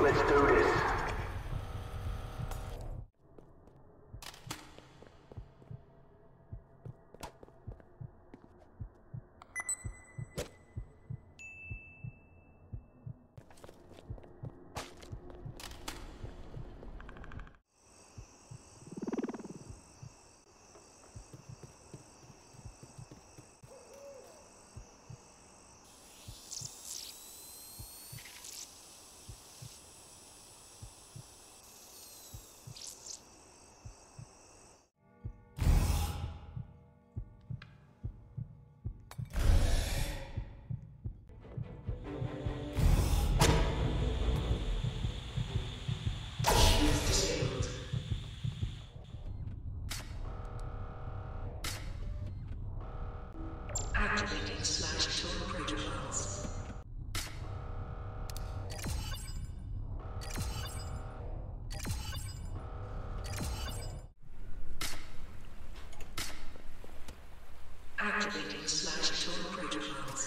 Let's do this. Activating slash tone protocols. Activating slash tone protocols.